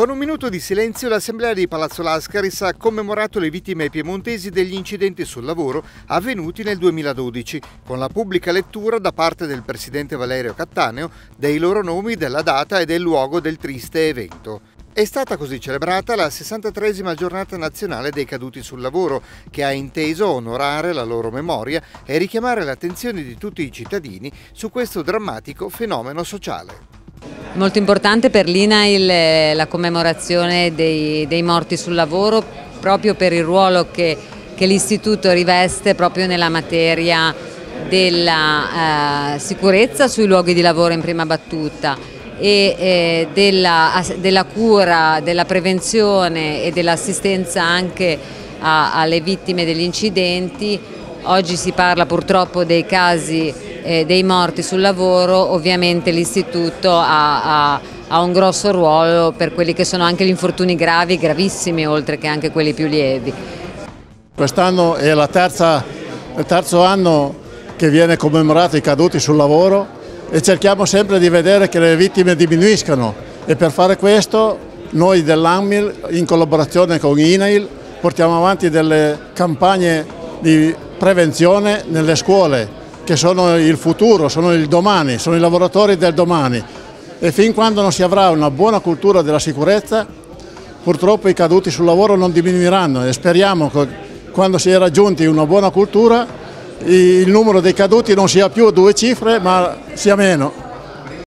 Con un minuto di silenzio l'Assemblea di Palazzo Lascaris ha commemorato le vittime piemontesi degli incidenti sul lavoro avvenuti nel 2012, con la pubblica lettura da parte del Presidente Valerio Cattaneo dei loro nomi, della data e del luogo del triste evento. È stata così celebrata la 63esima giornata nazionale dei caduti sul lavoro, che ha inteso onorare la loro memoria e richiamare l'attenzione di tutti i cittadini su questo drammatico fenomeno sociale. Molto importante per l'INAIL eh, la commemorazione dei, dei, morti sul lavoro proprio per il ruolo che, che l'istituto riveste proprio nella materia della eh, sicurezza sui luoghi di lavoro in prima battuta e eh, della, della, cura, della prevenzione e dell'assistenza anche a, alle vittime degli incidenti. Oggi si parla purtroppo dei casi eh, dei morti sul lavoro, ovviamente l'istituto ha, ha, ha, un grosso ruolo per quelli che sono anche gli infortuni gravi, gravissimi, oltre che anche quelli più lievi. Quest'anno è terza, il terzo anno che viene commemorato i caduti sul lavoro e cerchiamo sempre di vedere che le vittime diminuiscano e per fare questo noi dell'AMIL in collaborazione con INAIL portiamo avanti delle campagne di prevenzione nelle scuole che sono il futuro, sono il domani, sono i lavoratori del domani e fin quando non si avrà una buona cultura della sicurezza purtroppo i caduti sul lavoro non diminuiranno e speriamo che quando si è raggiunti una buona cultura il numero dei caduti non sia più due cifre ma sia meno.